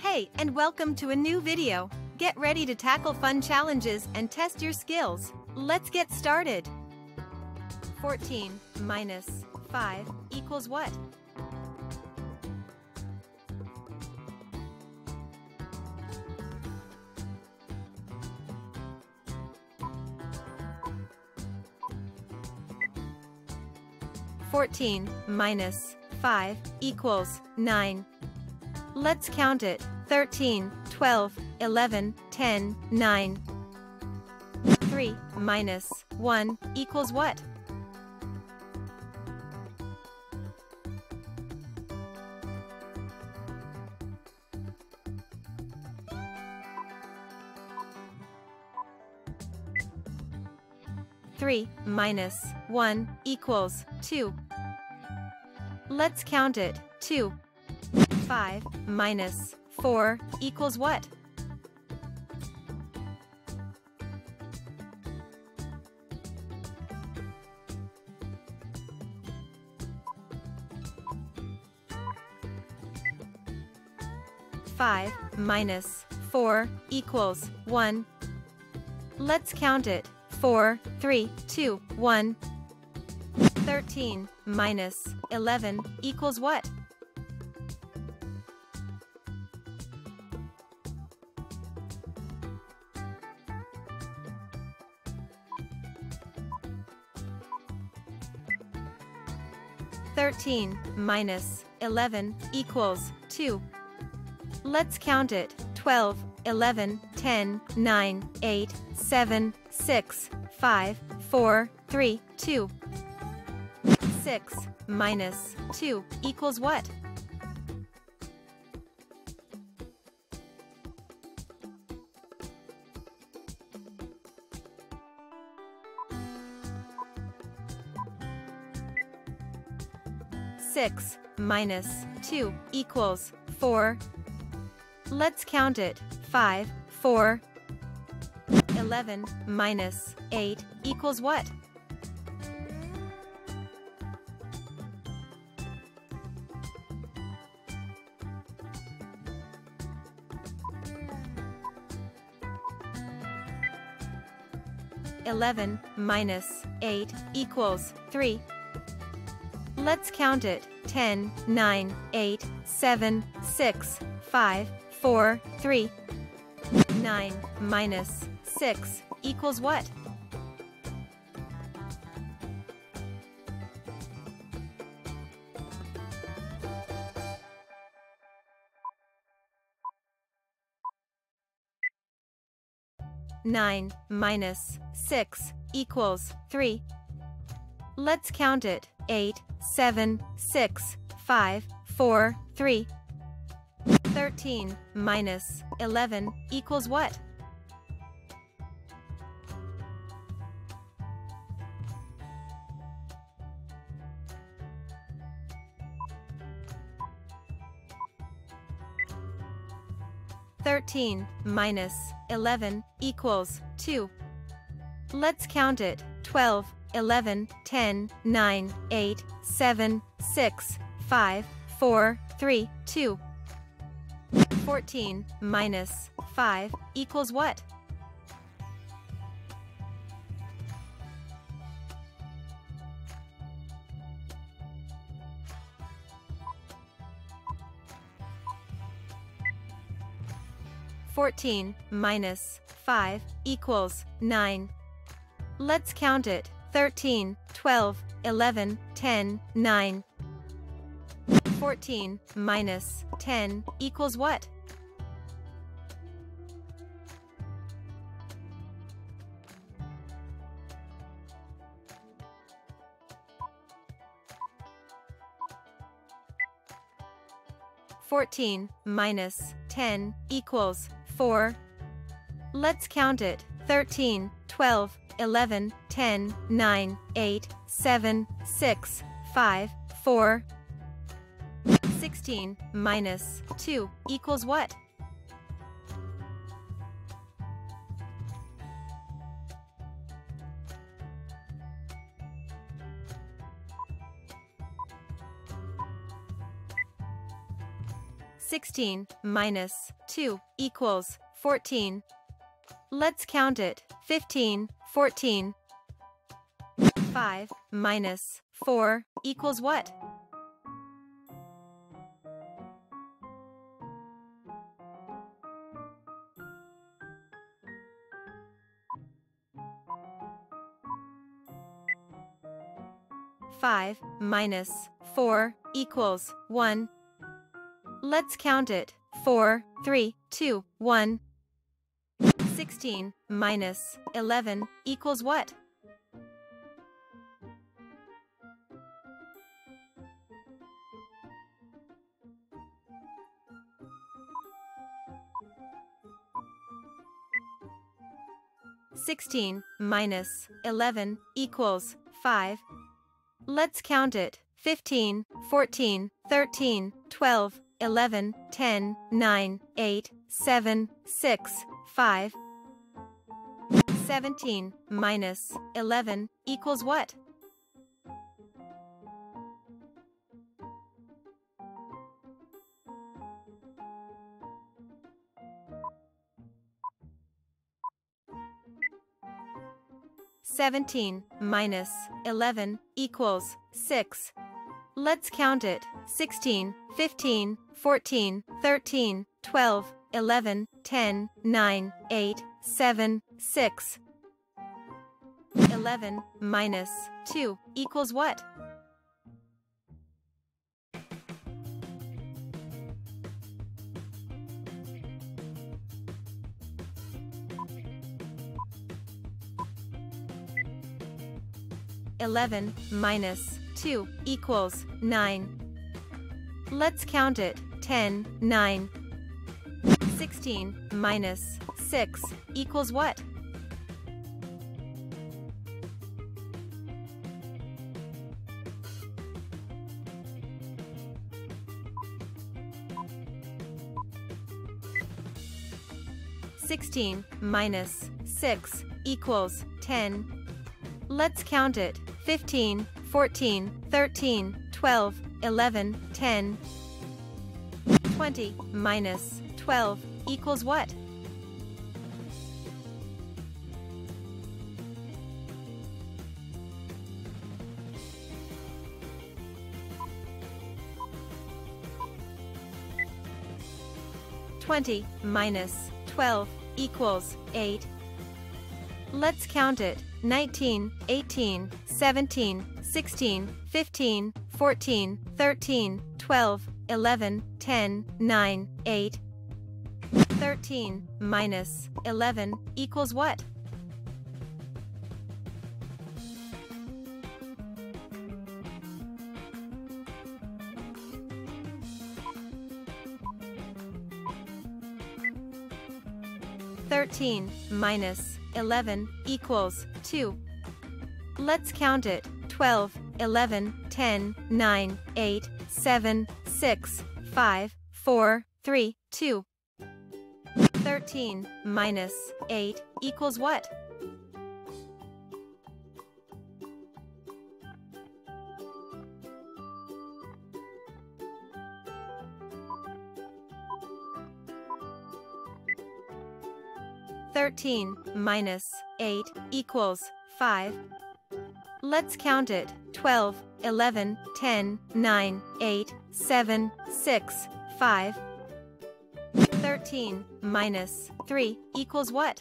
Hey, and welcome to a new video. Get ready to tackle fun challenges and test your skills. Let's get started. 14 minus 5 equals what? Fourteen minus five equals nine. Let's count it. 13, 12, 11, 10, 9. 3 minus 1 equals what? Three minus one equals two. Let's count it. Two 5 minus 4 equals what? Five minus four equals one. Let's count it. Four, three, two, one. Thirteen minus eleven equals what? 13 minus 11 equals 2. Let's count it. 12, 11, 10, 9, 8, 7, 6, 5, 4, 3, 2. 6 minus 2 equals what? 6 minus 2 equals 4. Let's count it. 5, 4. 11 minus 8 equals what? Eleven minus eight equals three. Let's count it. 10, 9, 8, 7, 6, 5, 4, 3. 9 minus 6 equals what? Nine minus six equals three. Let's count it. Eight, seven, six, five, four, three. Thirteen minus eleven equals what? Thirteen minus eleven equals two. Let's count it. Twelve 11, 10, 9, 8, 7, 6, 5, 4, 3, 2. 14 minus 5 equals what? Fourteen minus five equals nine. Let's count it. 13, 12, 11, 10, 9. 14 minus 10 equals what? Fourteen minus ten equals four. Let's count it. Thirteen, twelve, 11, 10, 9, 8, 7, 6, 5, 4. 16 minus 2 equals what? 16 minus 2 equals 14. Let's count it. 15, 14. 5 minus 4 equals what? Five minus four equals one. Let's count it. Four, three, two, one. 16 minus 11 equals what? Sixteen minus eleven equals five. Let's count it. 15, 14, 13, 12, 11, 10, 9, 8, 7, 6, 5. 17 minus 11 equals what? Seventeen minus eleven equals six. Let's count it. 16, 15, 14, 13, 12, 11, 10, 9, 8, 7, 6. 11 minus 2 equals what? Eleven minus two equals nine. Let's count it. Ten, nine. Sixteen minus six equals what? Sixteen minus six equals ten. Let's count it. 15, 14, 13, 12, 11, 10. 20 minus 12 equals what? Twenty minus twelve equals eight. Let's count it. 19, 18, 17, 16, 15, 14, 13, 12, 11, 10, 9, 8. 13 minus 11 equals what? Thirteen minus eleven equals two. Let's count it. 12, 11, 10, 9, 8, 7, 6, 5, 4, 3, 2. 13 minus 8 equals what? Thirteen minus eight equals five. Let's count it. 12, 11, 10, 9, 8, 7, 6, 5. 13 minus 3 equals what?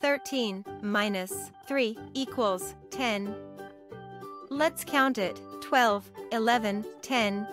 Thirteen minus three equals ten. Let's count it. 12, 11, 10,